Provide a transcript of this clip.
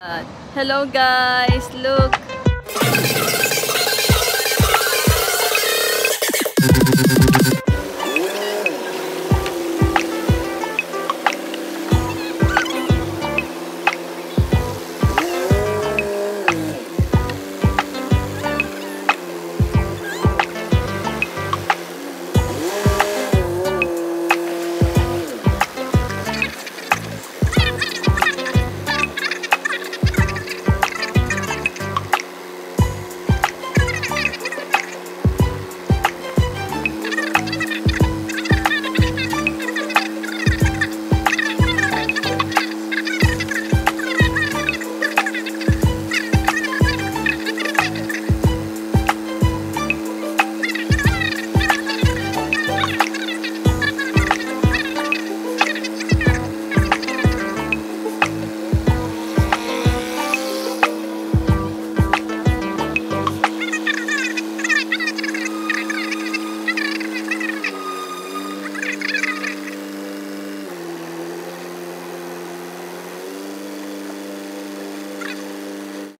Hello guys, look.